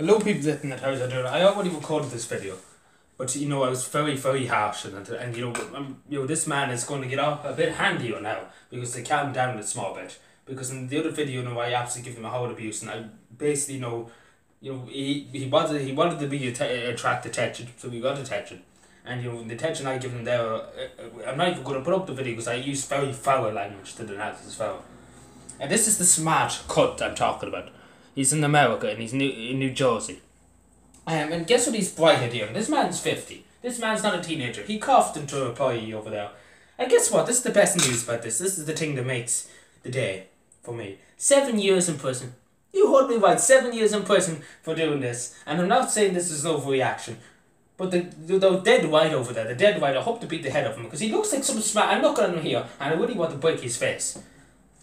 Hello, people at house. I don't. I already recorded this video, but you know I was very, very harsh, and and you know, um, you know this man is going to get off a bit handier now because they calmed down a small bit. Because in the other video, you know, I absolutely give him a whole abuse, and I basically know, you know, he he wanted he wanted to be att- attract attention, so we got attention. And you know the attention I give him there, uh, uh, I'm not even going to put up the video because I use very foul language to denounce as well And this is the smart cut I'm talking about. He's in America and he's new, in New Jersey. Um, and guess what he's brighter doing? This man's 50. This man's not a teenager. He coughed into a employee over there. And guess what? This is the best news about this. This is the thing that makes the day for me. Seven years in prison. You heard me right. Seven years in prison for doing this. And I'm not saying this is an overreaction. But the, the, the dead white over there, the dead white, I hope to beat the head of him because he looks like some smart. I'm looking at him here and I really want to break his face.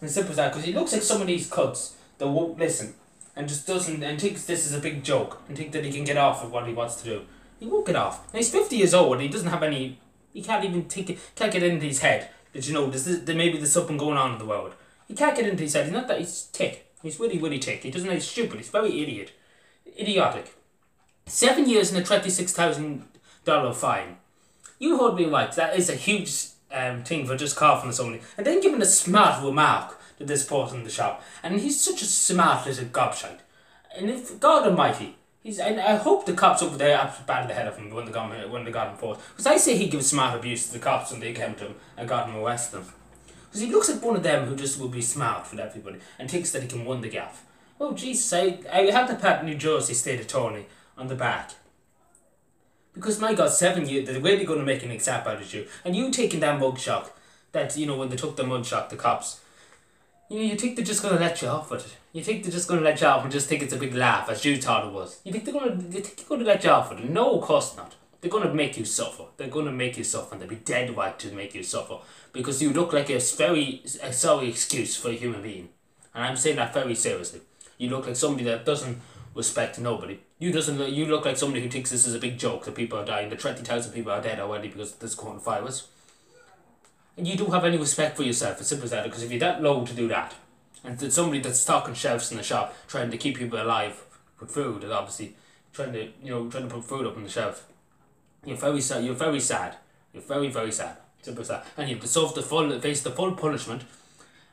As simple as that, because he looks like some of these cuds that won't listen and just doesn't and thinks this is a big joke and think that he can get off with what he wants to do. He won't get off. He's fifty years old and he doesn't have any. He can't even it- Can't get into his head that you know this is there maybe there's something going on in the world. He can't get into his head. He's not that. He's tick. He's really really tick. He doesn't. He's stupid. He's very idiot, idiotic. Seven years and a twenty six thousand dollar fine. You heard me right. That is a huge um, thing for just coughing at somebody and then giving a smart remark to this person in the shop. And he's such a smart little gobshite. And if God Almighty, he's and I hope the cops over there absolutely batted the head of him when they got him when they got him forth. Because I say he gives smart abuse to the cops when they came to him and got him arrested. Because he looks like one of them who just will be smart with everybody and thinks that he can win the gaff. Oh Jesus, I, I have to pat New Jersey State Attorney on the back. Because my God, seven years, they're really going to make an example out of you, and you taking that mug shot, that you know when they took the mug shot, the cops, you you think they're just to let you off with it. You think they're just to let you off and just think it's a big laugh, as you thought it was. You think they're to, you think they're to let you off with it? No, of course not. They're going to make you suffer. They're going to make you suffer, and they'll be dead right to make you suffer because you look like a very a sorry excuse for a human being, and I'm saying that very seriously. You look like somebody that doesn't respect nobody. You doesn't. You look like somebody who thinks this is a big joke that people are dying. That twenty thousand people are dead already because of this coronavirus. And you don't have any respect for yourself. As simple as that. Because if you're that low to do that, and that somebody that's stocking shelves in the shop trying to keep people alive with food, and obviously trying to you know trying to put food up on the shelf, you're very sad. You're very sad. You're very very sad. Simple as that. And you to the full face the full punishment.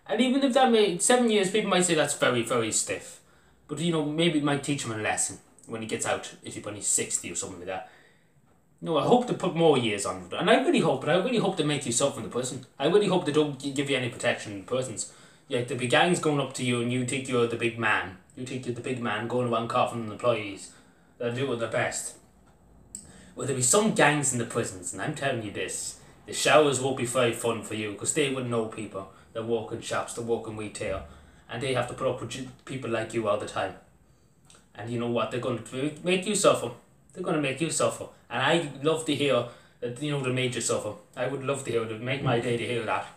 And even if that may seven years, people might say that's very very stiff. But you know, maybe it might teach him a lesson when he gets out, if he's sixty or something like that. No, I hope to put more years on and I really hope, but I really hope they make you suffer in the prison. I really hope they don't give you any protection in prisons. Yeah, there'll be gangs going up to you, and you think you're the big man. You think you're the big man going around coughing on employees. They're doing their best. Well, there'll be some gangs in the prisons, and I'm telling you this: the showers won't be very fun for you because they wouldn't know people. They work in shops, they work in retail, and they have to put up with people like you all the time. And you know what? They're going to do make you suffer. They're going to make you suffer. And I love to hear that you know they made you suffer. I would love to hear it. Make my mm. day to hear that.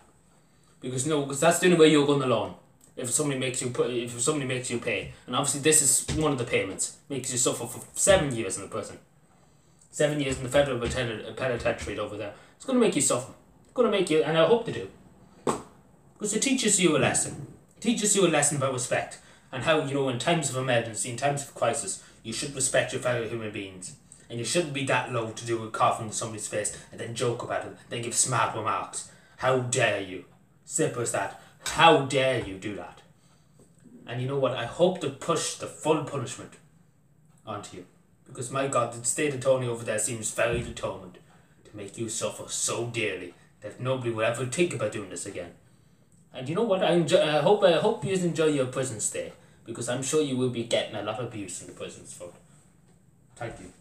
Because you no, because that's the only way you're going to learn. If somebody makes you put, if somebody makes you pay, and obviously this is one of the payments, makes you suffer for seven years in the prison, seven years in the federal penitentiary over there. It's going to make you suffer. It's going to make you, and I hope to do. Because it teaches you a lesson. It teaches you a lesson about respect and how you know in times of emergency, in times of crisis, you should respect your fellow human beings. And you shouldn't be that low to do a cough in somebody's face and then joke about it, then give smart remarks. How dare you? Simple as that. How dare you do that? And you know what? I hope to push the full punishment onto you. Because my God, the state attorney over there seems very determined to make you suffer so dearly that nobody will ever think about doing this again. And you know what? I enjoy, I hope I hope you enjoy your prison stay because I'm sure you will be getting a lot of abuse in the prisons for. Thank you.